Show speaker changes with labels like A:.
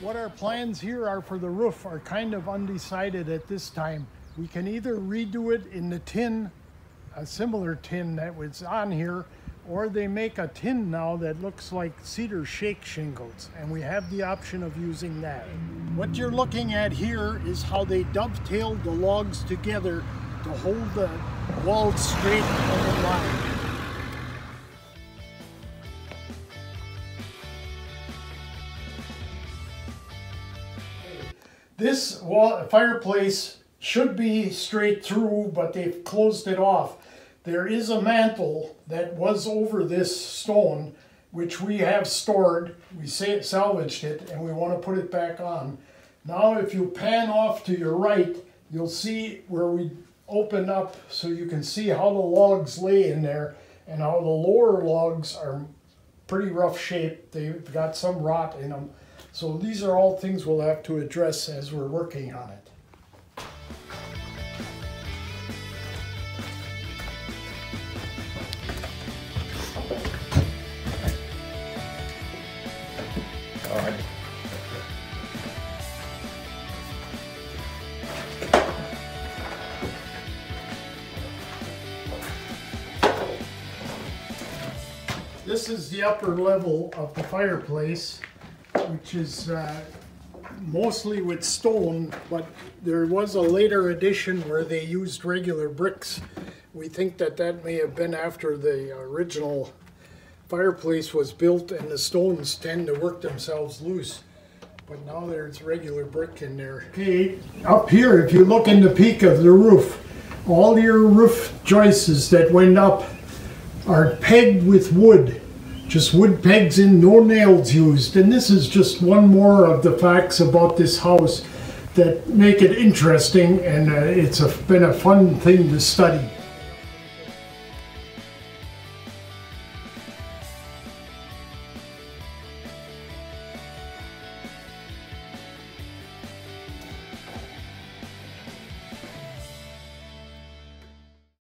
A: What our plans here are for the roof are kind of undecided at this time. We can either redo it in the tin, a similar tin that was on here, or they make a tin now that looks like cedar shake shingles, and we have the option of using that. What you're looking at here is how they dovetailed the logs together to hold the walls straight and in line. This wall, fireplace should be straight through, but they've closed it off. There is a mantle that was over this stone, which we have stored. We salvaged it, and we want to put it back on. Now, if you pan off to your right, you'll see where we open up so you can see how the logs lay in there and how the lower logs are pretty rough shape. They've got some rot in them. So these are all things we'll have to address as we're working on it.
B: All right.
A: This is the upper level of the fireplace, which is uh, mostly with stone, but there was a later addition where they used regular bricks. We think that that may have been after the original fireplace was built and the stones tend to work themselves loose. But now there's regular brick in there. Okay, up here, if you look in the peak of the roof, all your roof joists that went up are pegged with wood. Just wood pegs in, no nails used. And this is just one more of the facts about this house that make it interesting and uh, it's a, been a fun thing to study.